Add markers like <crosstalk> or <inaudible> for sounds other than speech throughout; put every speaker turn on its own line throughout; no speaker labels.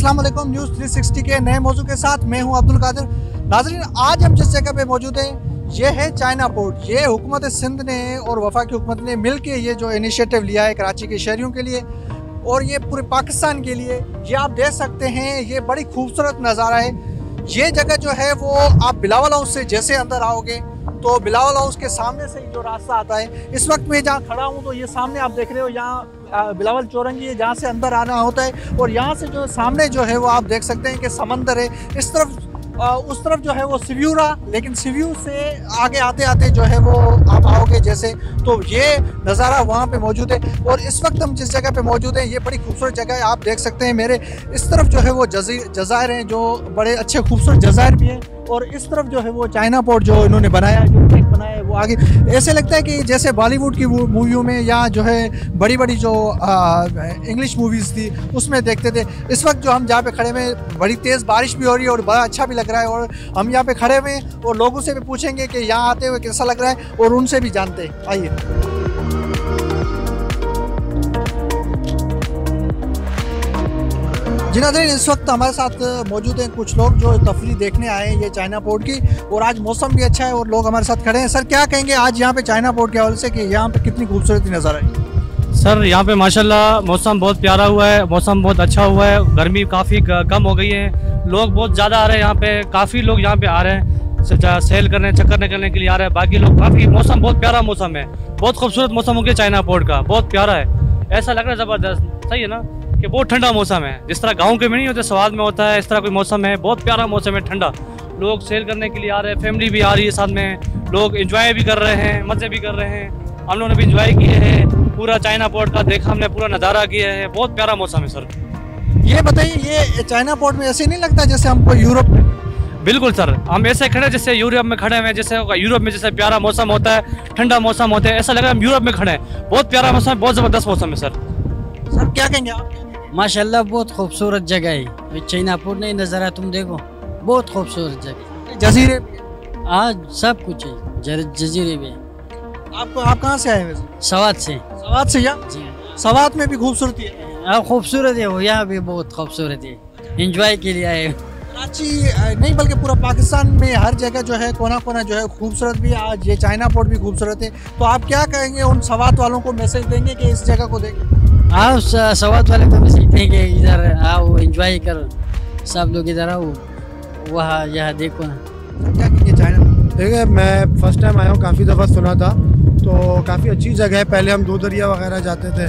अस्सलाम वालेकुम न्यूज़ 360 के नए मौजू के साथ मैं हूँ अब्दुल कादिर। नाजरीन, आज हम जिस जगह पे मौजूद हैं, ये है चाइना पोर्ट। ये हुकूमत सिंध ने और वफा की हुकूमत ने मिल के ये जो इनिशिएटिव लिया है कराची के शहरीों के लिए और ये पूरे पाकिस्तान के लिए, ये आप देख सकते हैं, ये बड़ी खूबसूरत नज़ारा है। ये जगह जो है वो आप बिलावल हाउस से जैसे अंदर आओगे तो बिलावल हाउस के सामने से जो रास्ता आता है, इस वक्त मैं जहाँ खड़ा हूँ तो ये सामने आप देख रहे हो, यहाँ बिलावल चौरंगी है, जहाँ से अंदर आना होता है, और यहाँ से जो सामने जो है वो आप देख सकते हैं कि समंदर है, इस तरफ़ उस तरफ़ जो है वो सिव्यूरा लेकिन सिव्यू से आगे आते आते जो है वो आप आओगे जैसे तो ये नज़ारा वहाँ पे मौजूद है। और इस वक्त हम जिस जगह पे मौजूद हैं, ये बड़ी खूबसूरत जगह है, आप देख सकते हैं मेरे इस तरफ़ जो है वो जजायर हैं, जो बड़े अच्छे खूबसूरत जजायर भी हैं। और इस तरफ़ जो है वो चाइना पोर्ट जो इन्होंने बनाया जो बनाया है, वो आगे। ऐसे लगता है कि जैसे बॉलीवुड की मूवियों में या जो है बड़ी बड़ी जो इंग्लिश मूवीज़ थी, उसमें देखते थे। इस वक्त जो हम जहाँ पे खड़े हुए बड़ी तेज़ बारिश भी हो रही है और बड़ा अच्छा भी लग रहा है और हम यहाँ पे खड़े हुए और लोगों से भी पूछेंगे कि यहाँ आते हुए कैसा लग रहा है और उनसे भी जानते हैं। आइए। जी इस वक्त हमारे साथ मौजूद हैं कुछ लोग जो तफरी देखने आए हैं ये चाइना पोर्ट की, और आज मौसम भी अच्छा है और लोग हमारे साथ खड़े हैं। सर, क्या कहेंगे आज यहाँ पे चाइना पोर्ट के हवाले से कि यहाँ पे कितनी खूबसूरती नज़र आई
सर, यहाँ पे माशाल्लाह मौसम बहुत प्यारा हुआ है, मौसम बहुत अच्छा हुआ है, गर्मी काफ़ी कम हो गई है, लोग बहुत ज़्यादा आ रहे हैं यहाँ पे, काफ़ी लोग यहाँ पे आ रहे हैं सेल करने चक्कर निकलने के लिए आ रहे हैं, बाकी लोग काफ़ी मौसम, बहुत प्यारा मौसम है, बहुत खूबसूरत मौसम हो गया चाइना पोर्ट का, बहुत प्यारा है, ऐसा लग रहा है ज़बरदस्त, सही है ना? कि बहुत ठंडा मौसम है। जिस तरह गाँव के में नहीं होते स्वाद में होता है इस तरह कोई मौसम है बहुत प्यारा मौसम है ठंडा। लोग सेल करने के लिए आ रहे हैं फैमिली भी आ रही है साथ में। लोग इंजॉय भी कर रहे हैं मज़े भी कर रहे हैं। हम लोगों ने भी इंजॉय किए हैं पूरा चाइना पोर्ट का देखा हमने पूरा नज़ारा किया है। बहुत प्यारा मौसम है सर
ये बताइए ये चाइना पोर्ट में ऐसे नहीं लगता जैसे हमको यूरोप में?
बिल्कुल सर हम ऐसे खड़े जैसे यूरोप में खड़े हैं जैसे यूरोप में जैसे प्यारा मौसम होता है ठंडा मौसम होता है ऐसा लग रहा है हम यूरोप में खड़े हैं। बहुत प्यारा मौसम है बहुत ज़बरदस्त मौसम है सर
सर क्या कहेंगे आप?
माशाल्लाह बहुत खूबसूरत जगह है। चैनापुर नहीं नज़ारा तुम देखो। बहुत खूबसूरत जगह
जजीरे
आज सब कुछ है। जजीरे में
आपको आप कहाँ से आए वैसे?
सवात से।
सवात से या? जी। सवात में भी खूबसूरती
है। हाँ खूबसूरत है वो। यहाँ भी बहुत खूबसूरत है। इंजॉय के लिए आए
कराची नहीं बल्कि पूरा पाकिस्तान में हर जगह जो है कोना कोना जो है खूबसूरत भी आज ये चाइना पोर्ट भी खूबसूरत है। तो आप क्या कहेंगे उन सवात वालों को मैसेज देंगे कि इस जगह को देखें?
आओ सवात वाले को भी सीखते हैं कि इधर आओ एंजॉय कर। सब लोग इधर आओ वहाँ यहाँ देखो ना।
क्या चाइना
देखिए मैं फ़र्स्ट टाइम आया हूँ काफ़ी दफ़ा सुना था तो काफ़ी अच्छी जगह है। पहले हम दो दरिया वगैरह जाते थे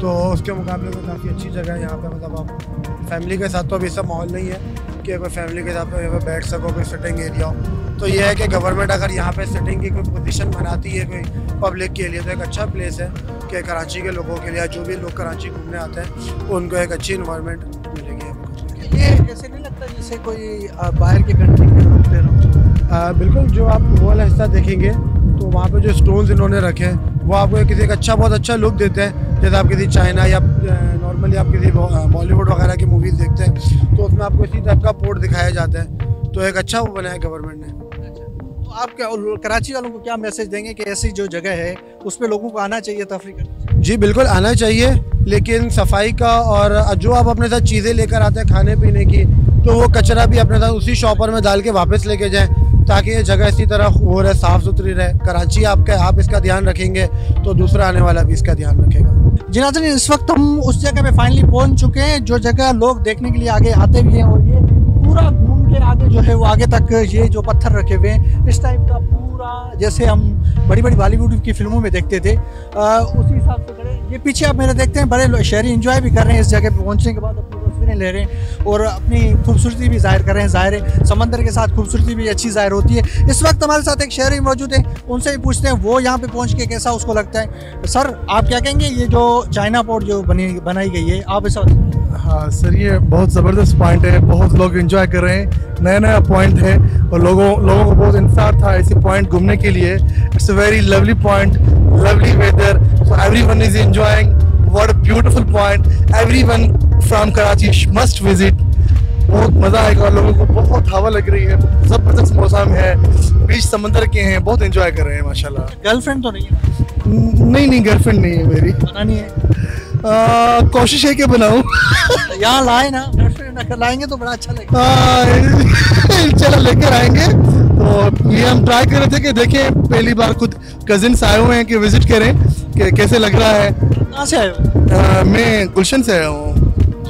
तो उसके मुकाबले में काफ़ी अच्छी जगह है यहाँ पे मतलब आप फैमिली के साथ तो अभी सब माहौल नहीं है कि अगर फैमिली के साथ यहाँ पे बैठ सको कोई सिटिंग एरिया हो। तो ये है कि गवर्नमेंट अगर यहाँ पे सिटिंग की कोई पोजीशन बनाती है कोई पब्लिक के लिए तो एक अच्छा प्लेस है। कि कराची के लोगों के लिए जो भी लोग कराची घूमने आते हैं उनको एक अच्छी इन्वायरमेंट मिलेगी
ये ऐसे नहीं लगता जैसे कोई बाहर की कंट्री ले रहा
बिल्कुल जो आप वो वाला हिस्सा देखेंगे तो वहाँ पे जो स्टोन्स इन्होंने रखे हैं वो आपको किसी एक अच्छा बहुत अच्छा लुक देते हैं। जैसे आप किसी चाइना या नॉर्मली आप किसी बॉलीवुड वगैरह की मूवीज़ देखते हैं तो उसमें आपको इसी टाइप का पोर्ट दिखाया जाता है। तो एक अच्छा वो बनाया गवर्नमेंट ने।
आप क्या कराची वालों को क्या मैसेज देंगे कि ऐसी जो जगह है उस पर लोगों को आना चाहिए तफरी करना
जी बिल्कुल आना चाहिए लेकिन सफ़ाई का और जो आप अपने साथ चीज़ें लेकर आते हैं खाने पीने की तो वो कचरा भी अपने साथ उसी शॉपर में डाल के वापस लेके जाएँ ताकि ये जगह इसी तरह हो रहे साफ़ सुथरी रहे। कराची आपका आप इसका ध्यान रखेंगे तो दूसरा आने वाला भी इसका ध्यान रखेगा।
जी नाजन इस वक्त हम उस जगह पे फाइनली पहुँच चुके हैं जो जगह लोग देखने के लिए आगे आते भी हैं और ये पूरा के आगे जो है वो आगे तक ये जो पत्थर रखे हुए हैं इस टाइप का पूरा जैसे हम बड़ी बड़ी बॉलीवुड की फ़िल्मों में देखते थे आ, उसी हिसाब से खड़े ये पीछे आप मेरे देखते हैं बड़े शहरी इंजॉय भी कर रहे हैं इस जगह पर पहुँचने के बाद अपनी तस्वीरें ले रहे हैं और अपनी खूबसूरती भी ज़ाहिर कर रहे हैं, ज़ाहिर है। समंदर के साथ खूबसूरती भी अच्छी ज़ाहिर होती है। इस वक्त हमारे साथ एक शहरी मौजूद है, उनसे भी पूछते हैं, वो यहाँ पे पहुँच के कैसा उसको लगता है? सर, आप क्या कहेंगे, ये जो चाइना पोर्ट जो बनी, बनाई गई है, आप ऐसा
हाँ सर, ये बहुत ज़बरदस्त पॉइंट है, बहुत लोग इंजॉय कर रहे हैं नया नया पॉइंट है और लोगों लोगों को बहुत इंतज़ार था ऐसे पॉइंट घूमने के लिए। It's a very lovely point lovely weather so everyone is enjoying what a beautiful point everyone from Karachi must visit बहुत मज़ा आएगा लोगों को बहुत हवा लग रही है ज़बरदस्त मौसम है बीच समंदर के हैं बहुत इंजॉय कर रहे हैं माशाल्लाह।
गर्लफ्रेंड तो नहीं है?
नहीं नहीं गर्लफ्रेंड नहीं है मेरी।
बनानी है?
कोशिश है कि बनाऊँ।
यहाँ लाए ना लाएँगे तो बड़ा अच्छा लगेगा।
चलो लेकर आएँगे। तो ये हम ट्राई कर रहे थे कि देखें पहली बार खुद कजिन्स आए हुए हैं कि विज़िट करें कि कैसे लग रहा है।
कहाँ से आए हो?
मैं गुलशन से आया हूँ।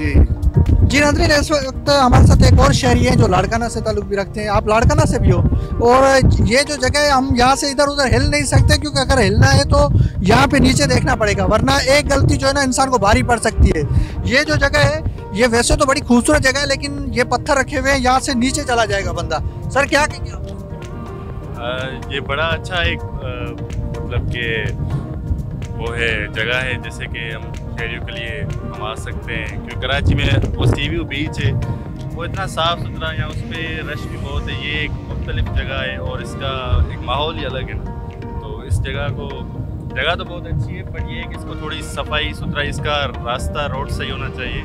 जी।
नाजरीन इस वक्त हमारे साथ एक और शहरी है जो लाड़काना से ताल्लुक भी रखते हैं। आप लाड़काना से भी हो। और ये जो जगह है, हम यहाँ से इधर उधर हिल नहीं सकते, क्योंकि अगर हिलना है तो यहाँ पे नीचे देखना पड़ेगा, वरना एक गलती जो है ना इंसान को भारी पड़ सकती है। ये जो जगह है, ये वैसे तो बड़ी खूबसूरत जगह है, लेकिन ये पत्थर रखे हुए हैं, यहाँ से नीचे चला जाएगा बंदा। सर, क्या कहेंगे?
ये बड़ा अच्छा एक मतलब कि वो है, जगह है, जैसे कि हम शहरियों के लिए हम आ सकते हैं, क्योंकि कराची में वो सी व्यू बीच है, वो इतना साफ़ सुथरा है उस पर रश भी बहुत है, ये एक मुख्तलिफ़ जगह है और इसका एक माहौल ही अलग है ना। तो इस जगह को, जगह तो बहुत अच्छी है, पर ये है कि इसको थोड़ी सफ़ाई सुथरा, इसका रास्ता रोड सही होना चाहिए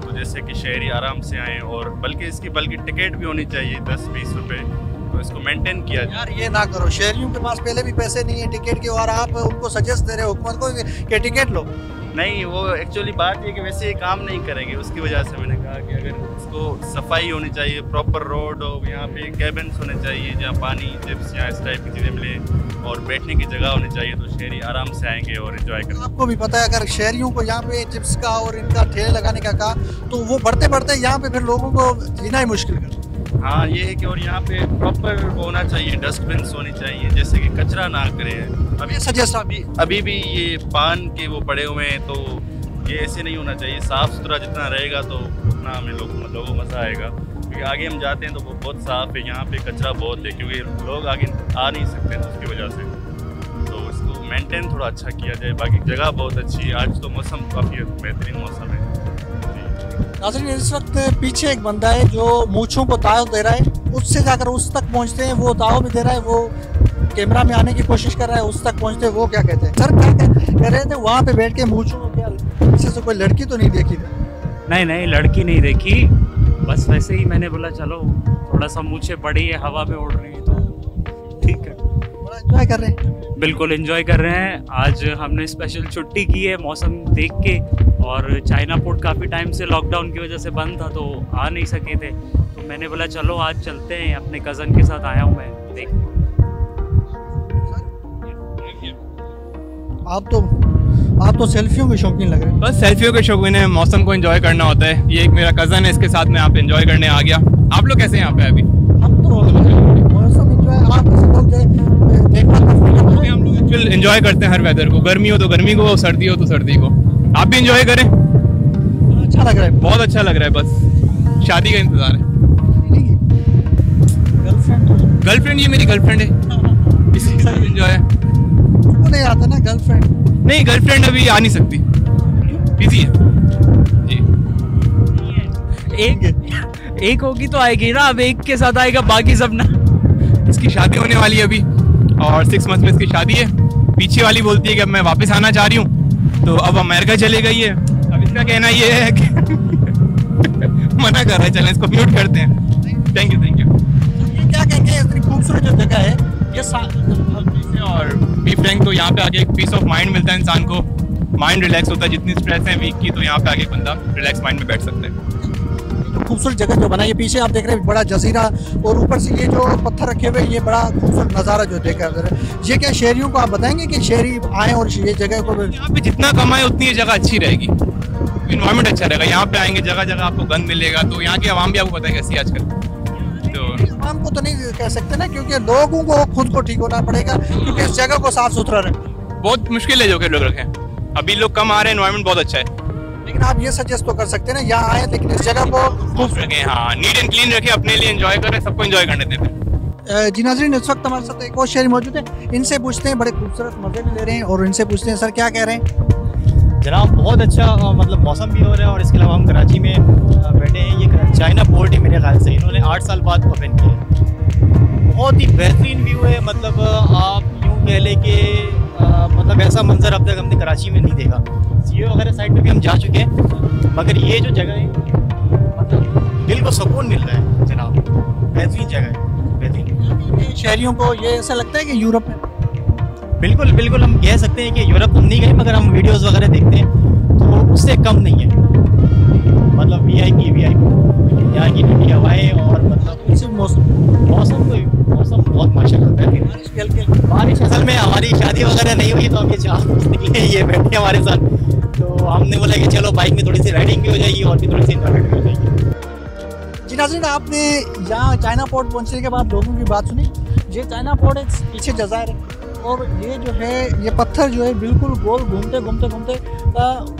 तो जैसे कि शहरी आराम से आएँ और बल्कि इसकी, बल्कि टिकट भी होनी चाहिए दस बीस रुपये तो इसको मेंटेन किया जाए।
यार, ये ना करो, शहरियों के पास पहले भी पैसे नहीं है, टिकट के, और आप उनको सजेस्ट दे रहे हो, हुकूमत को कि टिकट लो।
नहीं, वो एक्चुअली बात ये कि वैसे ये काम नहीं करेंगे, उसकी वजह से मैंने कहा कि अगर इसको सफ़ाई होनी चाहिए प्रॉपर रोड हो, यहाँ पे कैबिन्स होने चाहिए, जहाँ पानी चिप्स या इस टाइप की चीज़ें मिले, और बैठने की जगह होनी चाहिए तो शहरी आराम से आएँगे और इन्जॉय करेंगे।
आपको भी पता है, अगर शहरियों को यहाँ पे चिप्स का और इनका ठेले लगाने का कहा तो वो बढ़ते बढ़ते यहाँ पे फिर लोगों को जीना ही मुश्किल कर
हाँ ये है कि और यहाँ पे प्रॉपर होना चाहिए डस्टबिन होनी चाहिए, जैसे कि कचरा ना करें।
अभी सजेस्ट
अभी अभी भी ये पान के वो पड़े हुए हैं तो ये ऐसे नहीं होना चाहिए। साफ़ सुथरा जितना रहेगा तो उतना हमें लोग लोगों को मज़ा आएगा। क्योंकि आगे हम जाते हैं तो वो बहुत साफ़ है, यहाँ पे कचरा बहुत है, क्योंकि लोग आगे आ नहीं सकते तो उसकी वजह से। तो इसको मेंटेन थोड़ा अच्छा किया जाए। बाकी जगह बहुत अच्छी है। आज तो मौसम काफ़ी बेहतरीन मौसम है।
नाजरीन इस वक्त पीछे एक बंदा है जो मूछों को ताव दे रहा है। उससे जाकर उस तक पहुँचते हैं वो ताव भी दे रहा है वो कैमरा में आने की कोशिश कर रहा है उस तक पहुँचते हैं वो क्या कहते हैं? सर क्या कह रहे थे वहाँ पे बैठ के मूछों को क्या पीछे से कोई लड़की तो नहीं देखी थी?
नहीं नहीं लड़की नहीं देखी। बस वैसे ही मैंने बोला चलो थोड़ा सा मूछे पड़ी है हवा में उड़ रही है तो <laughs> ठीक है।
बड़ा एंजॉय कर रहे हैं।
बिल्कुल एंजॉय कर रहे हैं। आज हमने स्पेशल छुट्टी की है मौसम देख के। और चाइना पोर्ट काफ़ी टाइम से लॉकडाउन की वजह से बंद था तो आ नहीं सके थे। तो मैंने बोला चलो आज चलते हैं अपने कज़न के साथ आया हूँ मैं देख
आप तो आप तो सेल्फियों के शौकीन लग रहे हैं।
बस सेल्फियों के शौकीन है मौसम को एंजॉय करना होता है। ये एक मेरा कज़न है इसके साथ मैं आप पे एंजॉय करने आ गया। आप लोग कैसे हैं यहाँ पे अभी?
हम तो मौसम एंजॉय आप
अभी हम लोग एक्चुअल एंजॉय करते हैं हर वेदर को। गर्मी हो तो गर्मी को सर्दी हो तो सर्दी को। आप भी इंजॉय करें।
अच्छा लग रहा है।
बहुत अच्छा लग रहा है बस। शादी का इंतज़ार है।
गर्लफ्रेंड
गर्लफ्रेंड ये मेरी गर्लफ्रेंड है। इसी साथ एंजॉय है।
को नहीं आता ना गर्लफ्रेंड
नहीं गर्लफ्रेंड अभी आ नहीं सकती। बिज़ी है। जी।
एक एक होगी तो आएगी ना अब एक के साथ आएगा बाकी सब ना।
इसकी शादी होने वाली है अभी। और सिक्स मंथ में इसकी शादी है। पीछे वाली बोलती है कि अब मैं वापस आना चाह रही हूँ। तो अब अमेरिका चली गई है। अब इसका कहना ये है कि <laughs> मना कर रहा है चलें इसको म्यूट करते हैं। थैंक यू थैंक यू
ये क्या कहेंगे इतनी खूबसूरत जो जगह है ये
और बी फ्रैंक तो यहाँ पे आके एक पीस ऑफ़ माइंड मिलता है इंसान को। माइंड रिलैक्स होता है जितनी स्ट्रेस है वीक की तो यहाँ पे आके बंदा रिलैक्स माइंड में बैठ सकता है।
खूबसूरत जगह जो बनाई है। पीछे आप देख रहे हैं बड़ा जजीरा और ऊपर से ये जो पत्थर रखे हुए ये बड़ा खूबसूरत नज़ारा जो देखा है। ये क्या शहरियों को आप बताएँगे कि शहरी आए और ये जगह को
यहाँ पे जितना कमाए उतनी ये जगह अच्छी रहेगी। इन्वायरमेंट अच्छा रहेगा। यहाँ पे आएँगे जगह जगह आपको गंद मिलेगा तो यहाँ की आवाम भी आपको पता है कैसी आजकल। तो
आम को तो नहीं कह सकते ना क्योंकि लोगों को खुद को ठीक होना पड़ेगा क्योंकि इस जगह को साफ़ सुथरा रहे
बहुत मुश्किल है जो कि लोग रखें। अभी लोग कम आ रहे हैं इन्वायरमेंट बहुत अच्छा है।
लेकिन आप ये सजेस्ट तो कर सकते हैं ना यहाँ आए लेकिन इस जगह को
खूब रखें हाँ। नीट एंड क्लीन रखें अपने लिए एंजॉय करें सबको एंजॉय करने देते हैं
जी नाजरीन इस वक्त हमारे साथ एक और शहरी मौजूद है। इनसे पूछते हैं बड़े खूबसूरत मज़े भी ले रहे हैं और इनसे पूछते हैं सर क्या कह रहे हैं?
जनाब बहुत अच्छा मतलब मौसम भी हो रहा है और इसके अलावा हम कराची में बैठे हैं। ये चाइना पोर्ट है मेरे ख्याल से। इन्होंने आठ साल बाद ओपन किया बहुत ही बेहतरीन व्यू है। मतलब आप यूँ कह लें कि मतलब ऐसा मंजर अब तक हमने कराची में नहीं देखा। सी वगैरह साइड पर भी हम जा चुके हैं मगर ये जो जगह है मतलब दिल को सुकून मिल रहा है जनाब। बेहतरीन जगह है बेहतरीन।
शहरीों को ये ऐसा लगता है कि यूरोप में
बिल्कुल बिल्कुल हम कह सकते हैं कि यूरोप हम नहीं गए मगर हम वीडियोस वगैरह देखते हैं तो उससे कम नहीं है। मतलब वी आई की वी आई यहाँ की ठंडी हवाएँ और मतलब
उनसे मौसम
मौसम तो मौसम बहुत माशा करता है। बारिश, असल में हमारी शादी वगैरह नहीं हुई तो हम ये चार दोस्त निकले ये बैठे हमारे साथ। तो हमने बोला कि चलो बाइक में थोड़ी सी राइडिंग भी हो जाएगी और भी थोड़ी सी इंजॉयमेंट भी हो जाएगी।
जी नाजरीन आपने यहाँ चाइना पोर्ट पहुँचने के बाद लोगों की बात सुनी। ये चाइना पोर्ट एक पीछे जजायर है। और ये जो है ये पत्थर जो है बिल्कुल गोल घूमते घूमते घूमते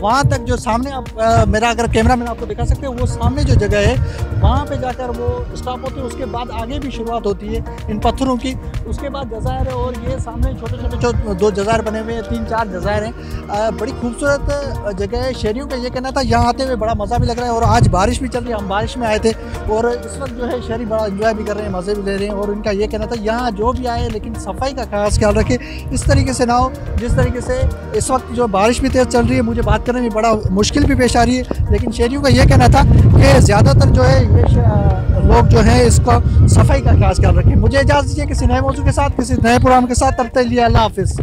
वहाँ तक जो सामने आप आ, मेरा अगर कैमरा मैन आपको दिखा सकते हैं वो सामने जो जगह है वहाँ पे जाकर वो स्टॉप होती है उसके बाद आगे भी शुरुआत होती है इन पत्थरों की। उसके बाद जजायर है और ये सामने छोटे छोटे जो दो जजायर बने हुए हैं, तीन, चार जजायर हैं। बड़ी खूबसूरत जगह है। शहरियों का ये कहना था, यहाँ आते हुए बड़ा मज़ा भी लग रहा है और आज बारिश भी चल रही है। हम बारिश में आए थे और इस वक्त जो है शहरी बड़ा इन्जॉय भी कर रहे हैं, मज़े भी ले रहे हैं और इनका ये कहना था, यहाँ जो भी आए, लेकिन सफ़ाई का खास ख्याल रखें। इस तरीके से ना हो, जिस तरीके से इस वक्त जो बारिश भी तेज़ चल रही है, मुझे बात करने में बड़ा मुश्किल भी पेश आ रही है। लेकिन शहरीों का ये कहना था कि ज़्यादातर जो है ये लोग जो है इसका सफ़ाई का खास ख्याल रखें। मुझे इजाज़त दीजिए, किसी नए मौजू के साथ, किसी नए प्रोग्राम के साथ। तब तक लिया अल्लाह हाफिज़।